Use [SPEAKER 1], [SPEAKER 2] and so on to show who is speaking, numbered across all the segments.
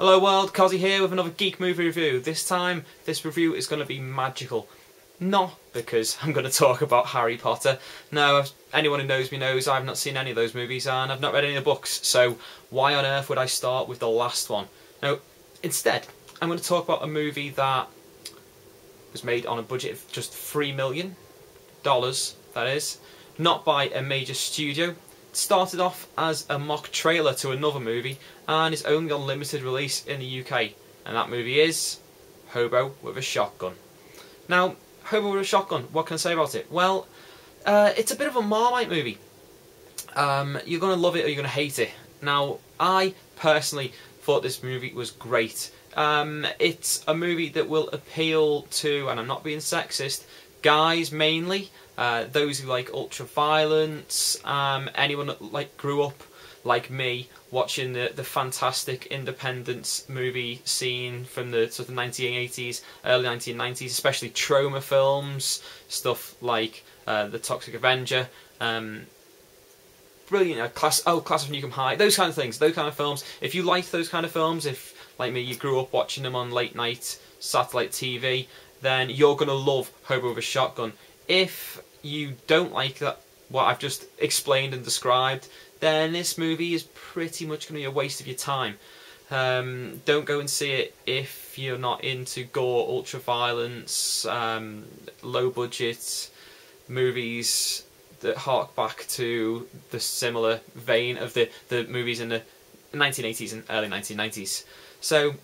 [SPEAKER 1] Hello world, Cossy here with another Geek Movie review. This time, this review is going to be magical. Not because I'm going to talk about Harry Potter. No, anyone who knows me knows I've not seen any of those movies and I've not read any of the books, so why on earth would I start with the last one? No, instead, I'm going to talk about a movie that was made on a budget of just $3 million, that is, not by a major studio, started off as a mock trailer to another movie and is only on limited release in the UK. And that movie is Hobo with a Shotgun. Now, Hobo with a Shotgun, what can I say about it? Well, uh, it's a bit of a Marmite movie. Um, you're going to love it or you're going to hate it. Now, I personally thought this movie was great. Um, it's a movie that will appeal to, and I'm not being sexist, guys mainly, uh, those who like ultra violence, um, anyone that like grew up like me watching the, the fantastic independence movie scene from the sort of 1980s, early 1990s, especially Troma films, stuff like uh, The Toxic Avenger, um, brilliant, uh, class, oh, Class of 'Em High, those kind of things, those kind of films. If you like those kind of films, if, like me, you grew up watching them on late night satellite TV, then you're going to love Hobo with a Shotgun. If you don't like that what I've just explained and described, then this movie is pretty much going to be a waste of your time. Um, don't go and see it if you're not into gore, ultra violence, um, low budget movies that hark back to the similar vein of the, the movies in the 1980s and early 1990s. So,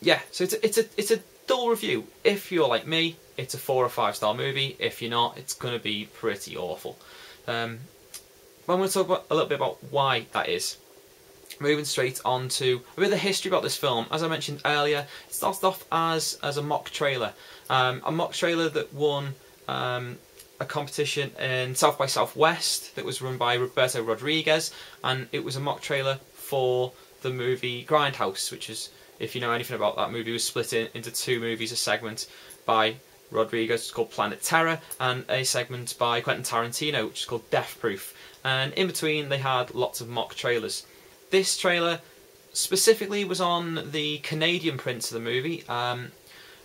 [SPEAKER 1] yeah, so it's a, it's a, it's a dull review. If you're like me, it's a four or five star movie. If you're not, it's going to be pretty awful. Um, but I'm going to talk about, a little bit about why that is. Moving straight on to a bit of the history about this film. As I mentioned earlier, it started off as, as a mock trailer. Um, a mock trailer that won um, a competition in South by Southwest that was run by Roberto Rodriguez, and it was a mock trailer for the movie Grindhouse, which is, if you know anything about that movie, was split in, into two movies, a segment by Rodriguez, it's called Planet Terror, and a segment by Quentin Tarantino, which is called Death Proof. And in between, they had lots of mock trailers. This trailer specifically was on the Canadian prints of the movie. Um,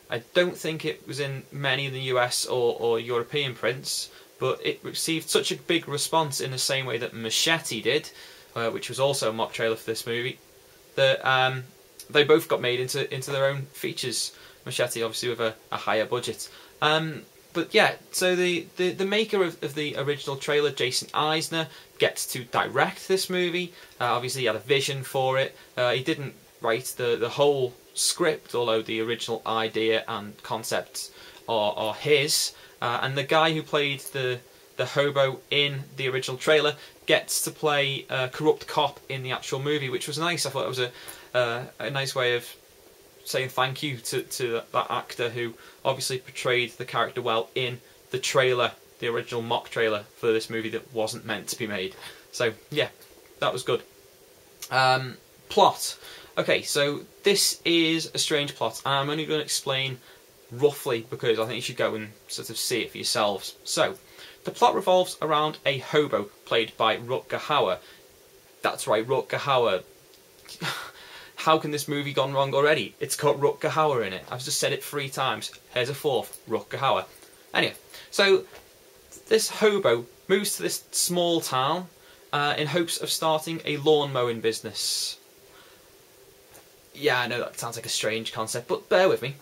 [SPEAKER 1] I don't think it was in many of the US or, or European prints, but it received such a big response in the same way that Machete did, uh, which was also a mock trailer for this movie, that um, they both got made into into their own features. Machete obviously with a, a higher budget. Um, but yeah, so the, the, the maker of, of, the original trailer, Jason Eisener, gets to direct this movie. Uh, obviously, he had a vision for it. Uh, he didn't write the, the whole script, although the original idea and concepts are, are his. Uh, and the guy who played the the hobo in the original trailer gets to play a corrupt cop in the actual movie, which was nice. I thought it was a uh, a nice way of saying thank you to, to that actor who obviously portrayed the character well in the trailer, the original mock trailer for this movie that wasn't meant to be made. So yeah, that was good. Um, plot. Okay, so this is a strange plot. I'm only going to explain roughly because I think you should go and sort of see it for yourselves. So, the plot revolves around a hobo played by Rutger Hauer. That's right, Rutger Hauer. how can this movie gone wrong already? It's got Rutger Hauer in it. I've just said it three times. Here's a fourth, Rutger Hauer. Anyway, so this hobo moves to this small town uh, in hopes of starting a lawn mowing business. Yeah, I know that sounds like a strange concept, but bear with me.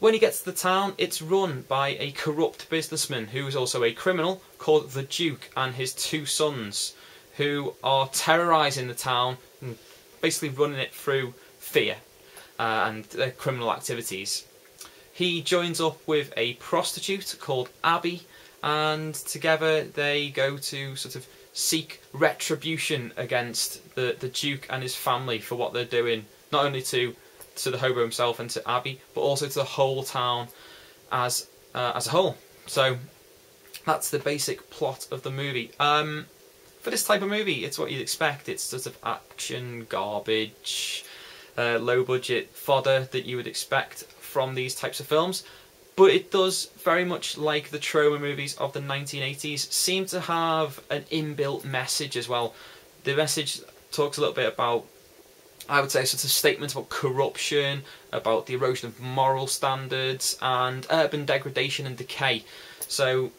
[SPEAKER 1] When he gets to the town, it's run by a corrupt businessman who is also a criminal called the Duke and his two sons, who are terrorising the town and basically running it through fear uh, and uh, criminal activities. He joins up with a prostitute called Abby, and together they go to sort of seek retribution against the, the Duke and his family for what they're doing, not only to to the hobo himself and to Abby, but also to the whole town as uh, as a whole. So that's the basic plot of the movie. Um, for this type of movie, it's what you'd expect. It's sort of action, garbage, uh, low budget fodder that you would expect from these types of films. But it does, very much like the Troma movies of the 1980s, seem to have an inbuilt message as well. The message talks a little bit about I would say, sort of statement about corruption, about the erosion of moral standards, and urban degradation and decay. So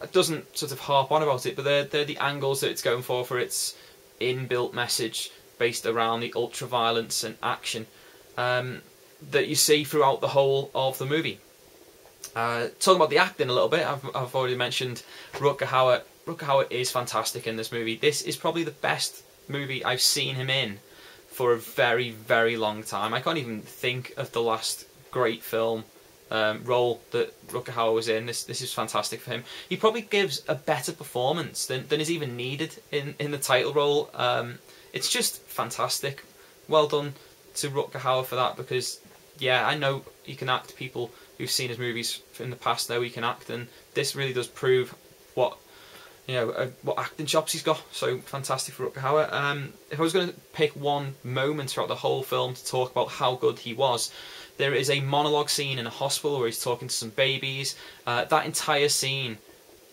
[SPEAKER 1] it doesn't sort of harp on about it, but they're, they're the angles that it's going for for its inbuilt message based around the ultra violence and action um, that you see throughout the whole of the movie. Uh, talking about the acting a little bit, I've, I've already mentioned Rutger Hauer. Rutger Hauer is fantastic in this movie. This is probably the best movie I've seen him in for a very, very long time. I can't even think of the last great film um, role that Rutger Hauer was in. This this is fantastic for him. He probably gives a better performance than, than is even needed in, in the title role. Um, it's just fantastic. Well done to Rutger Hauer for that because, yeah, I know he can act. People who've seen his movies in the past know he can act, and this really does prove what you know, uh, what acting chops he's got. So fantastic for Rutger Hauer. Um, if I was going to pick one moment throughout the whole film to talk about how good he was, there is a monologue scene in a hospital where he's talking to some babies. Uh, that entire scene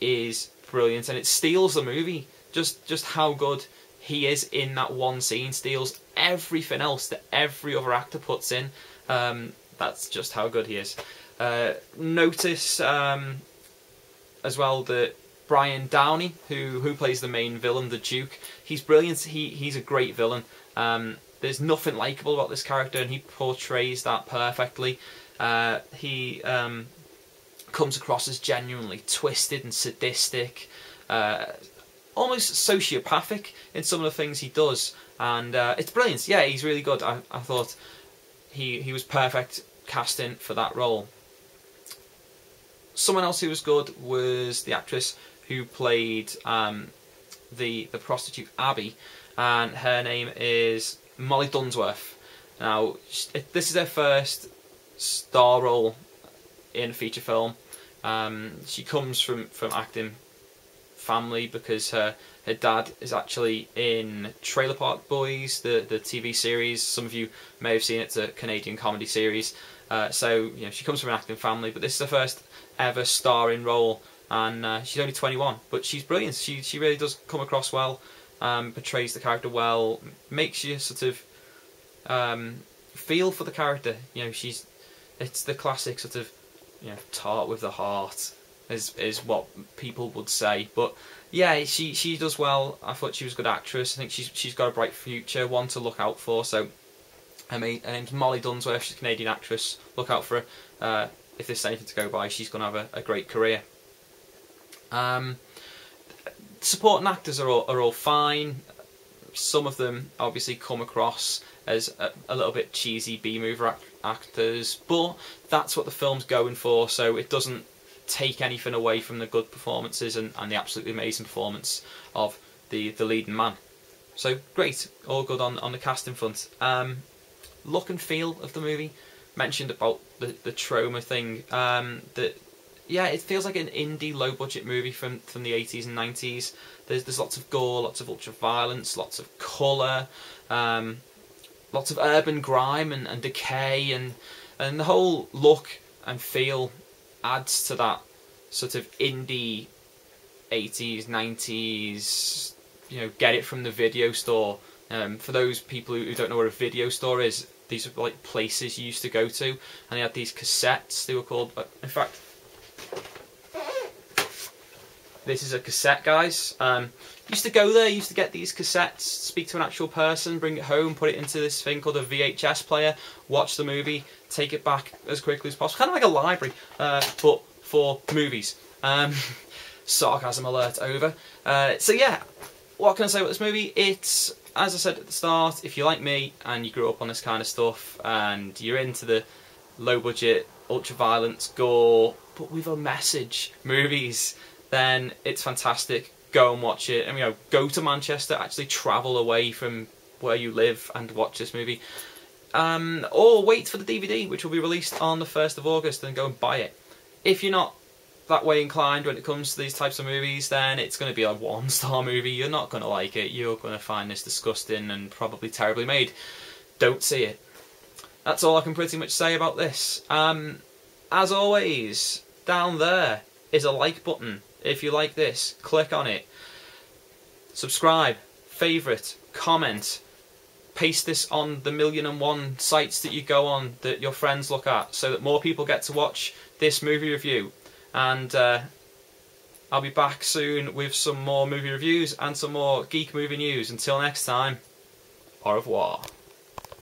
[SPEAKER 1] is brilliant, and it steals the movie. Just just how good he is in that one scene steals everything else that every other actor puts in. Um, that's just how good he is. Uh, notice um, as well that Brian Downey, who who plays the main villain, the Duke. He's brilliant. He he's a great villain. Um, there's nothing likable about this character, and he portrays that perfectly. Uh, he um, comes across as genuinely twisted and sadistic, uh, almost sociopathic in some of the things he does, and uh, it's brilliant. Yeah, he's really good. I, I thought he he was perfect casting for that role. Someone else who was good was the actress who played um, the the prostitute Abby, and her name is Molly Dunsworth. Now, this is her first star role in a feature film. Um, she comes from from acting family because her her dad is actually in Trailer Park Boys, the the TV series. Some of you may have seen it. It's a Canadian comedy series. Uh, so you know she comes from an acting family, but this is her first ever starring role and uh, she's only 21, but she's brilliant. She she really does come across well, um, portrays the character well, makes you sort of um, feel for the character. You know, she's it's the classic sort of you know tart with the heart is is what people would say, but yeah, she she does well. I thought she was a good actress. I think she's she's got a bright future, one to look out for. So. I mean, her name's Molly Dunsworth. She's a Canadian actress. Look out for her. Uh, if there's anything to go by, she's going to have a, a great career. Um, supporting actors are all, are all fine. Some of them obviously come across as a, a little bit cheesy B-mover act actors, but that's what the film's going for, so it doesn't take anything away from the good performances and, and the absolutely amazing performance of the, the leading man. So great, all good on, on the casting front. Um, look and feel of the movie, mentioned about the, the Troma thing, um, that yeah, it feels like an indie, low budget movie from from the eighties and nineties. There's there's lots of gore, lots of ultra violence, lots of colour, um, lots of urban grime and, and decay, and and the whole look and feel adds to that sort of indie eighties, nineties. You know, get it from the video store. Um, for those people who don't know what a video store is, these are like places you used to go to, and they had these cassettes. They were called. Uh, in fact, this is a cassette, guys. Um, used to go there, used to get these cassettes, speak to an actual person, bring it home, put it into this thing called a VHS player, watch the movie, take it back as quickly as possible. Kind of like a library, uh, but for movies. Um, sarcasm alert over. Uh, so yeah, what can I say about this movie? It's, as I said at the start, if you like me and you grew up on this kind of stuff and you're into the low budget, ultra violence, gore, but with a message movies then it's fantastic. Go and watch it. And you know, go to Manchester. Actually, travel away from where you live and watch this movie. Um, or wait for the DVD, which will be released on the first of August, and go and buy it. If you're not that way inclined when it comes to these types of movies, then it's going to be a one-star movie. You're not going to like it. You're going to find this disgusting and probably terribly made. Don't see it. That's all I can pretty much say about this. Um, as always, down there is a like button. If you like this, click on it. Subscribe, favourite, comment. paste this on the million and one sites that you go on that your friends look at so that more people get to watch this movie review. And uh, I'll be back soon with some more movie reviews and some more geek movie news. Until next time, au revoir.